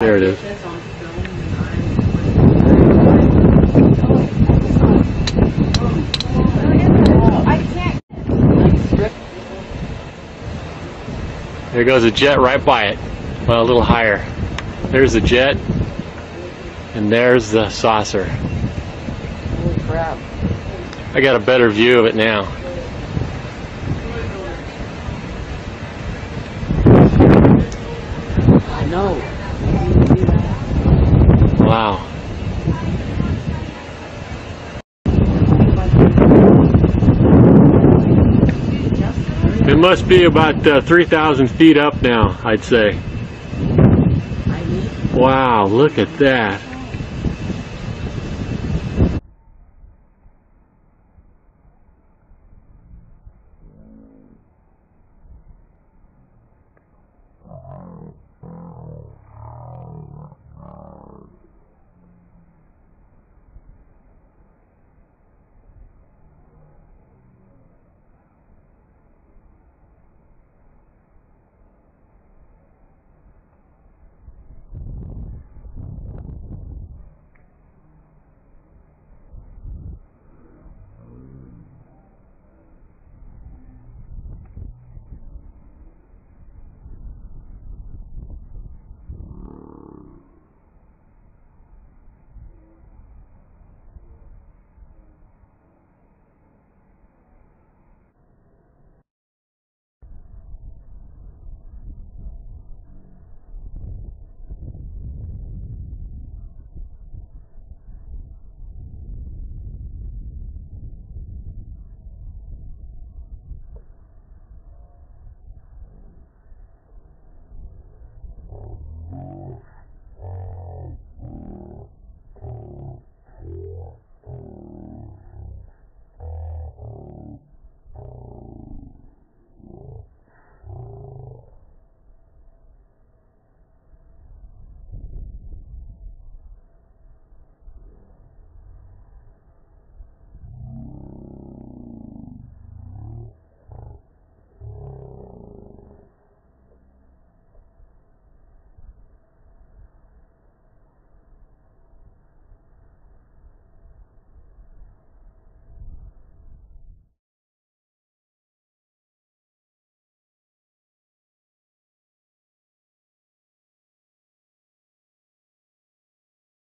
There it is. There goes a jet right by it. Well, a little higher. There's the jet, and there's the saucer. Holy crap. I got a better view of it now. I know. Wow. It must be about uh, 3,000 feet up now, I'd say. Wow, look at that.